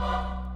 Oh.